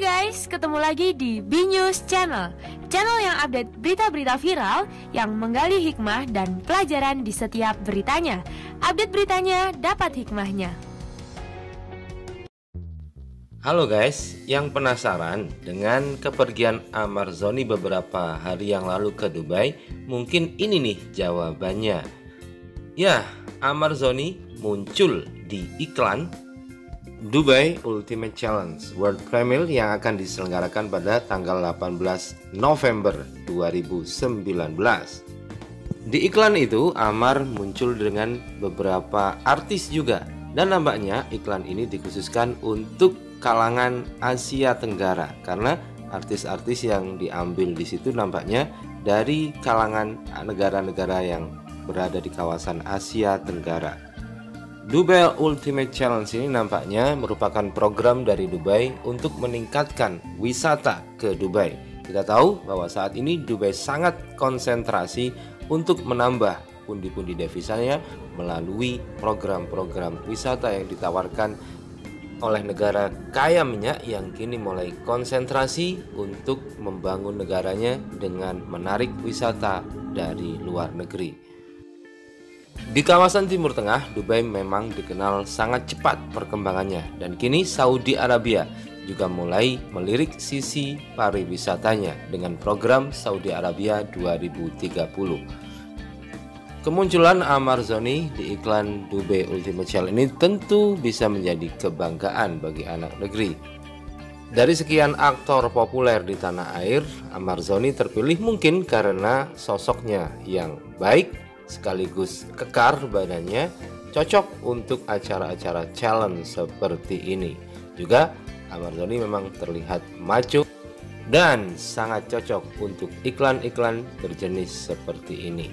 guys, ketemu lagi di B News Channel Channel yang update berita-berita viral Yang menggali hikmah dan pelajaran di setiap beritanya Update beritanya, dapat hikmahnya Halo guys, yang penasaran dengan kepergian Amar Zoni beberapa hari yang lalu ke Dubai? Mungkin ini nih jawabannya. Ya, Amar Zoni muncul di iklan Dubai Ultimate Challenge World Premier yang akan diselenggarakan pada tanggal 18 November 2019. Di iklan itu, Amar muncul dengan beberapa artis juga dan nampaknya iklan ini dikhususkan untuk kalangan Asia Tenggara karena artis-artis yang diambil di situ nampaknya dari kalangan negara-negara yang berada di kawasan Asia Tenggara. Dubai Ultimate Challenge ini nampaknya merupakan program dari Dubai untuk meningkatkan wisata ke Dubai. Kita tahu bahwa saat ini Dubai sangat konsentrasi untuk menambah pundi-pundi devisanya melalui program-program wisata yang ditawarkan oleh negara kaya minyak yang kini mulai konsentrasi untuk membangun negaranya dengan menarik wisata dari luar negeri. Di kawasan Timur Tengah, Dubai memang dikenal sangat cepat perkembangannya dan kini Saudi Arabia juga mulai melirik sisi pariwisatanya dengan program Saudi Arabia 2030. Kemunculan Amar Zoni di iklan Dube Ultimate Challenge ini tentu bisa menjadi kebanggaan bagi anak negeri. Dari sekian aktor populer di tanah air, Amar Zoni terpilih mungkin karena sosoknya yang baik sekaligus kekar badannya cocok untuk acara-acara challenge seperti ini. Juga Amar Zoni memang terlihat maco dan sangat cocok untuk iklan-iklan berjenis seperti ini.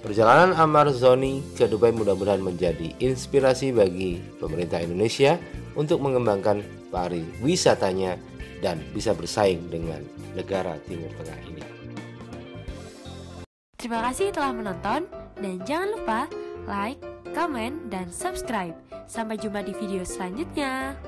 Perjalanan Amar Zoni ke Dubai mudah-mudahan menjadi inspirasi bagi pemerintah Indonesia untuk mengembangkan pariwisatanya dan bisa bersaing dengan negara Timur Tengah ini. Terima kasih telah menonton dan jangan lupa like, comment, dan subscribe. Sampai jumpa di video selanjutnya.